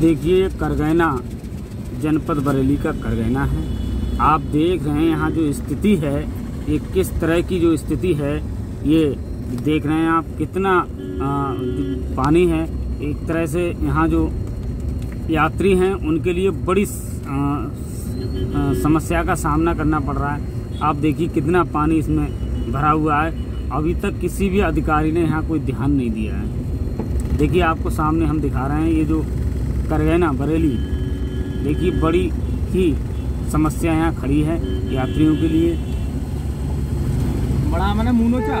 देखिए करगैना जनपद बरेली का करगैना है। आप देख रहे हैं यहाँ जो स्थिति है ये किस तरह की जो स्थिति है ये देख रहे हैं आप कितना आ, पानी है। एक तरह से यहाँ जो यात्री हैं उनके लिए बड़ी आ, आ, समस्या का सामना करना पड़ रहा है। आप देखिए कितना पानी इसमें भरा हुआ है। अभी तक किसी भी अधिकारी ने यहाँ कोई ध्यान नहीं दिया है। देखिए आपको सामने हम दिखा रहे हैं ये जो करगैना बरेली। देखिए, बड़ी ही समस्या यहाँ खड़ी है यात्रियों के लिए। बड़ा मैंने मुनोचा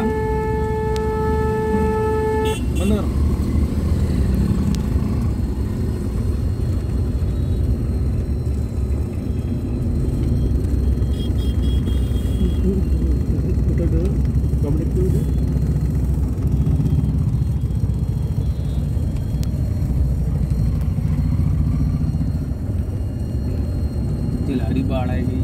बाढ़ आएगी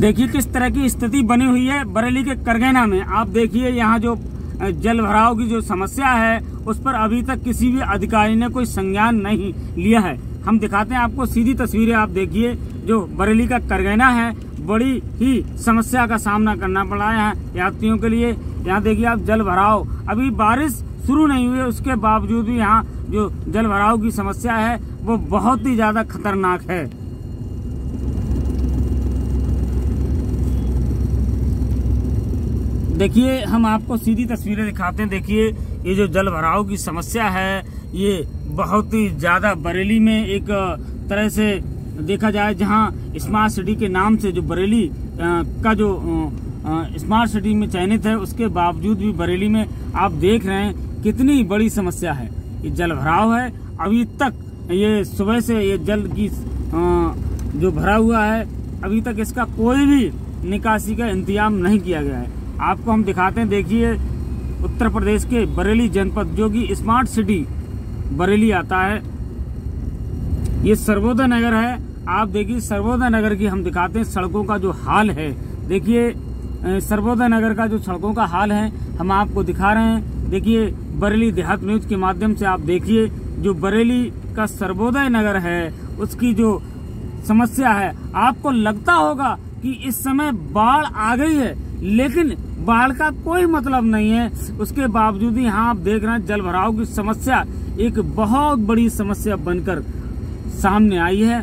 देखिए किस तरह की स्थिति बनी हुई है बरेली के करगैना में। आप देखिए यहाँ जो जल भराव की जो समस्या है, उस पर अभी तक किसी भी अधिकारी ने कोई संज्ञान नहीं लिया है। हम दिखाते हैं आपको सीधी तस्वीरें आप देखिए, जो बरेली का करगैना है। बड़ी ही समस्या का सामना करना पड़ा है यात्रियों के लिए। यहाँ देखिए आप जल भराव। अभी बारिश शुरू नहीं हुई उसके बावजूद भी यहाँ जो जल भराव की समस्या है, वो बहुत ही ज़्यादा खतरनाक है। देखिए, हम आपको सीधी तस्वीरें दिखाते हैं। देखिए, ये जो जल भराव की समस्या है, ये बहुत ही ज़्यादा बरेली में एक तरह से देखा जाए, जहाँ स्मार्ट सिटी के नाम से जो बरेली का जो स्मार्ट सिटी में चयनित है, उसके बावजूद भी बरेली में आप देख रहे हैं कितनी बड़ी समस्या है। ये जल भराव है। अभी तक ये सुबह से ये जल की जो भरा हुआ है, अभी तक इसका कोई भी निकासी का इंतज़ाम नहीं किया गया है। आपको हम दिखाते हैं, देखिए, उत्तर प्रदेश के बरेली जनपद, जो कि स्मार्ट सिटी बरेली आता है। ये सर्वोदय नगर है। आप देखिए, सर्वोदय नगर की हम दिखाते हैं सड़कों का जो हाल है। देखिए सर्वोदय नगर का जो सड़कों का हाल है, हम आपको दिखा रहे हैं। देखिए, बरेली देहात न्यूज़ के माध्यम से आप देखिए, जो बरेली का सर्वोदय नगर है, उसकी जो समस्या है, आपको लगता होगा कि इस समय बाढ़ आ गई है, लेकिन बाढ़ का कोई मतलब नहीं है। उसके बावजूद ही यहाँ आप देख रहे हैं, जल भराव की समस्या एक बहुत बड़ी समस्या बनकर सामने आई है।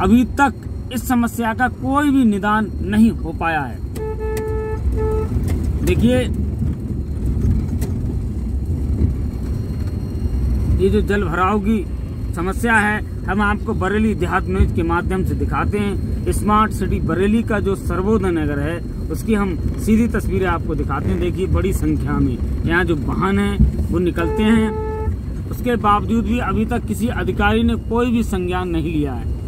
अभी तक इस समस्या का कोई भी निदान नहीं हो पाया है। देखिए, ये जो जल भराव की समस्या है, हम आपको बरेली देहात न्यूज़ के माध्यम से दिखाते हैं। स्मार्ट सिटी बरेली का जो सर्वोदय नगर है, उसकी हम सीधी तस्वीरें आपको दिखाते हैं। देखिए, बड़ी संख्या में यहाँ जो वाहन है, वो निकलते हैं। उसके बावजूद भी अभी तक किसी अधिकारी ने कोई भी संज्ञान नहीं लिया है।